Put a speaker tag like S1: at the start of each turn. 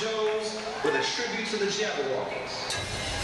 S1: Jones with a tribute to the Jabberwockies.